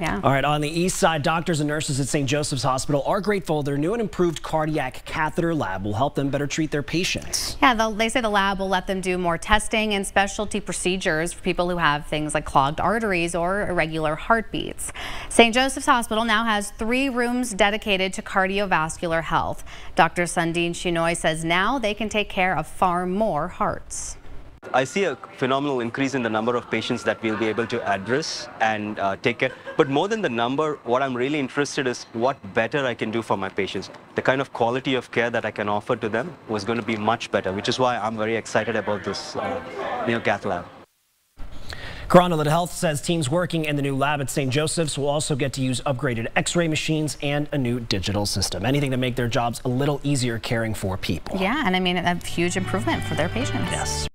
Yeah. All right, on the east side, doctors and nurses at St. Joseph's Hospital are grateful their new and improved cardiac catheter lab will help them better treat their patients. Yeah, they say the lab will let them do more testing and specialty procedures for people who have things like clogged arteries or irregular heartbeats. St. Joseph's Hospital now has three rooms dedicated to cardiovascular health. Dr. Sundin Shinoy says now they can take care of far more hearts. I see a phenomenal increase in the number of patients that we'll be able to address and uh, take care. But more than the number, what I'm really interested is what better I can do for my patients. The kind of quality of care that I can offer to them was going to be much better, which is why I'm very excited about this uh, new cath lab. Carondelet Health says teams working in the new lab at St. Joseph's will also get to use upgraded x-ray machines and a new digital system. Anything to make their jobs a little easier caring for people. Yeah, and I mean, a huge improvement for their patients. Yes.